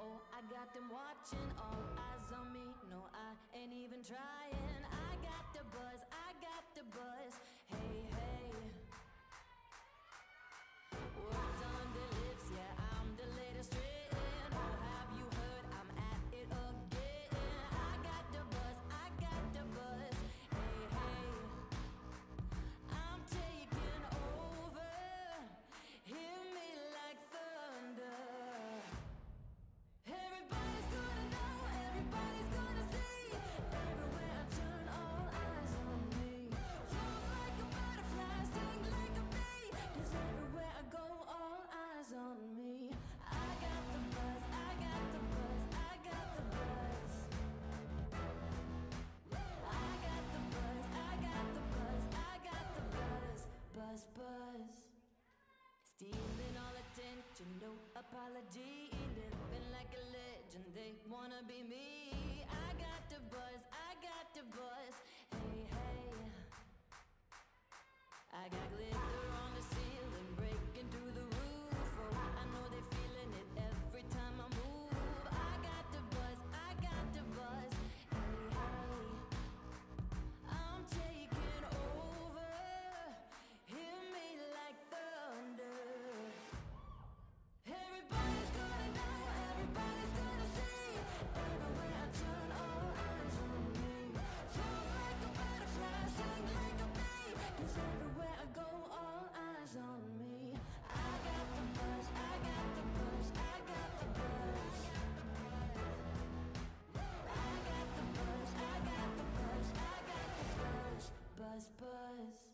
Oh, I got them watching, all eyes on me. No, I ain't even trying. So no apology, living like a legend. They wanna be me. I got the buzz, I got the buzz. buzz, buzz.